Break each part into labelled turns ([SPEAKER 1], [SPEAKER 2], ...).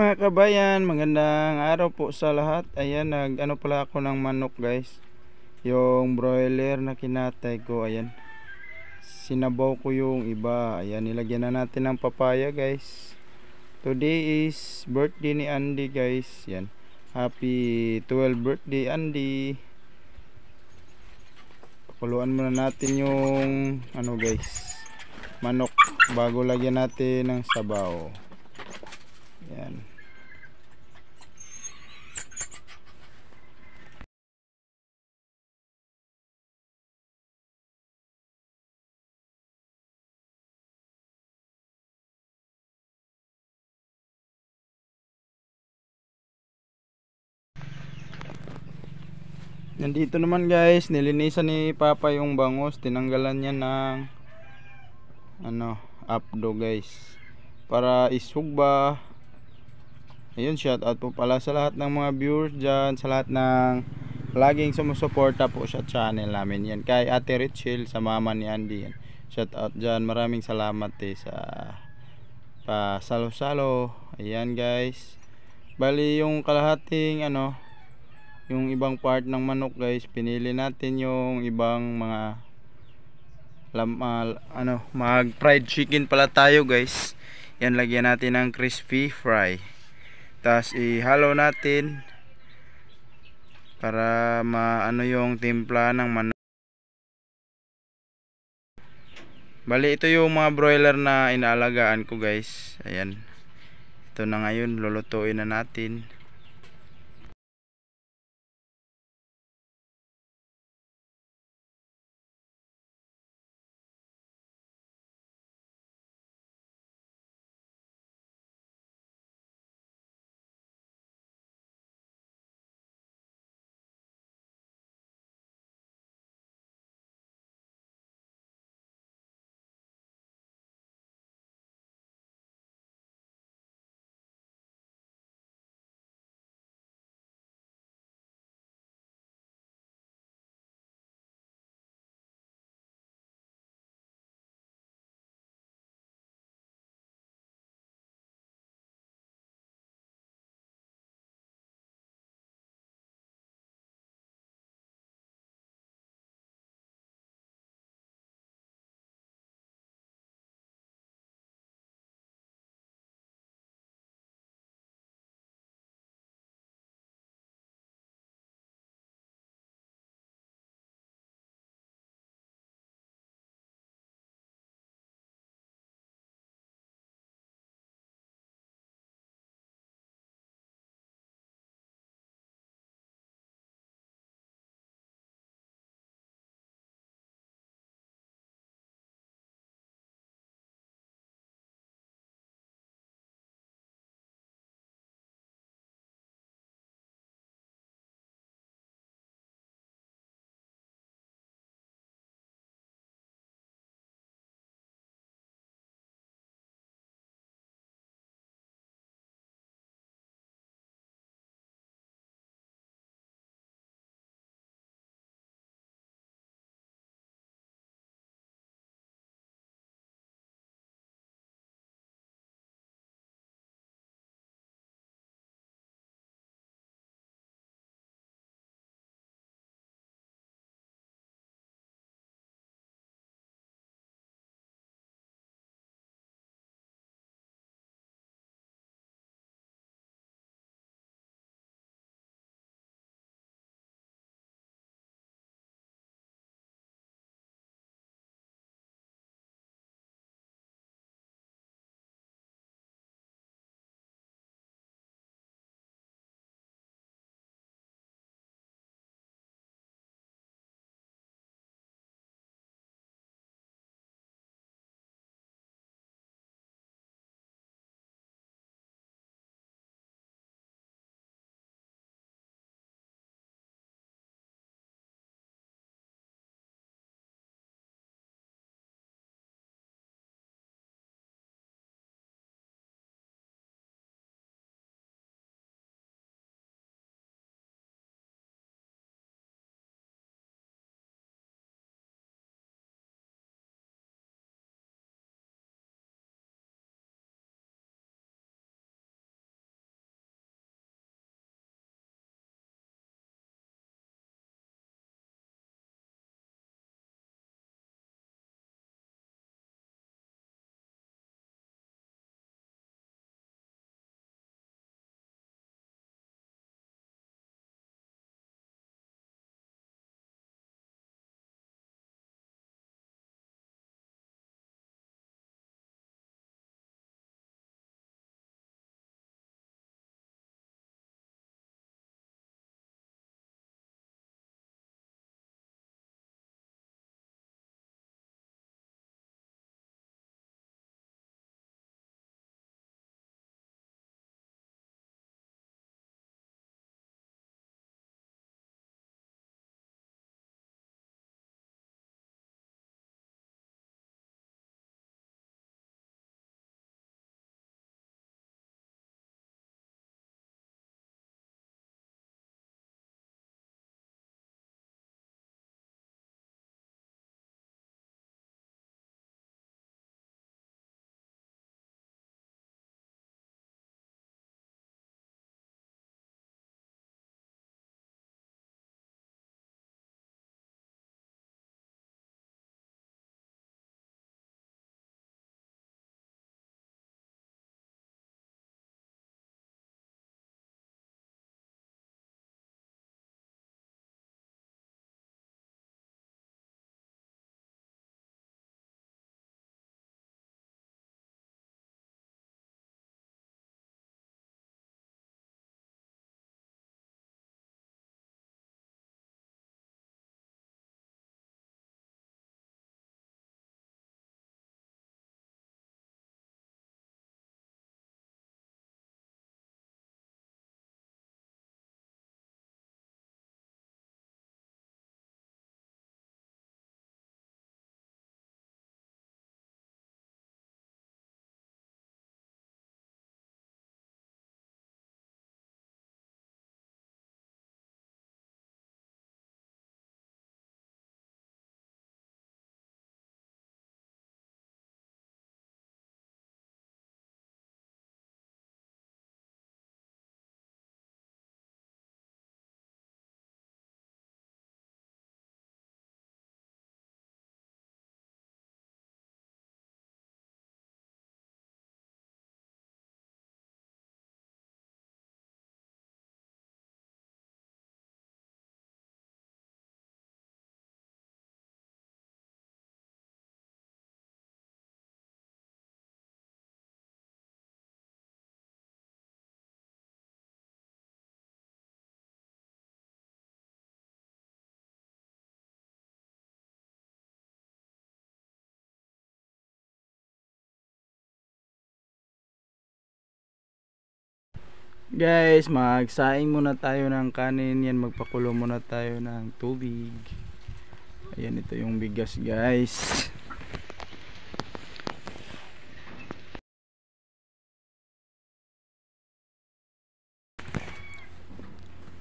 [SPEAKER 1] mga kabayan, magandang araw po sa lahat. Ayan, nag ano pala ako ng manok guys. Yung broiler na kinatay ko, ayan. Sinabaw ko yung iba. Ayan, nilagyan na natin ng papaya guys. Today is birthday ni Andy guys. Yan. Happy 12 birthday Andy. Pakuluan muna natin yung ano guys. Manok bago lagyan natin ng sabaw. Yan. Nandito naman guys, nilinisan ni Papa yung bangos, tinanggalan niya ng ano, updo guys. Para isugba. Ayun, shout out po pala sa lahat ng mga viewers dyan, sa lahat ng laging sumusuporta po sa channel namin yan. Kay Ate Richel, sa mama ni Andy yan. Shout out dyan, maraming salamat eh sa pa salo-salo. Ayan guys. Bali yung kalahating ano, yung ibang part ng manok guys pinili natin yung ibang mga lam, ah, ano mag fried chicken pala tayo guys. Yan lagyan natin ng crispy fry. Tapos ihalo natin para maano yung timpla ng manok. Bali ito yung mga broiler na inaalagaan ko guys. Ayan. Ito na ngayon lulutuin na natin Guys, magsaing muna tayo ng kanin. Yan, magpakulo muna tayo ng tubig. Ayan, ito yung bigas guys.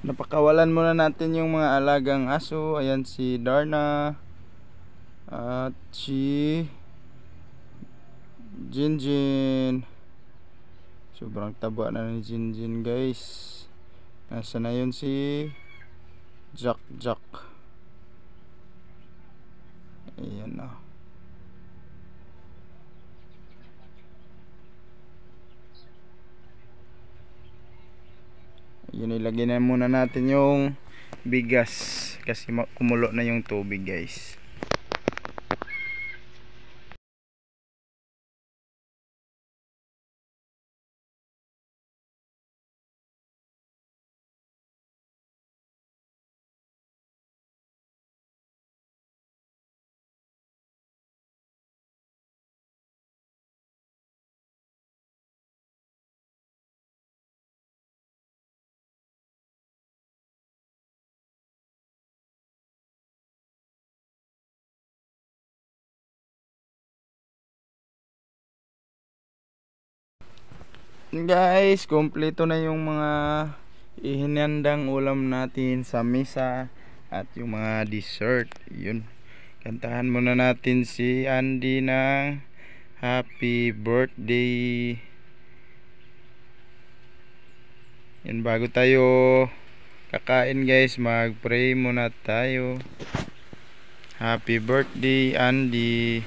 [SPEAKER 1] Napakawalan muna natin yung mga alagang aso. Ayan si Darna. At si Jinjin. Sobrang taba na ni Jinjin guys. Nasa na yun si Jack Jack. Ayan na. Yun ilagay na muna natin yung bigas kasi kumulo na yung tubig guys. Guys, kompleto na yung mga ihinandang ulam natin sa mesa at yung mga dessert. Yun. Kantahan muna natin si Andy ng happy birthday. Yan bago tayo kakain guys, mag-pray muna tayo. Happy birthday Andy.